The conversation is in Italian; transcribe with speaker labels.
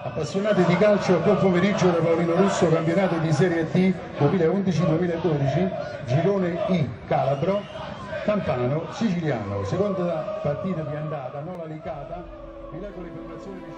Speaker 1: Appassionati di calcio, buon pomeriggio da Paolino Russo, campionato di Serie D 2011-2012, girone I, Calabro, Campano, Siciliano, seconda partita di andata, Nola Licata, vi leggo le informazioni.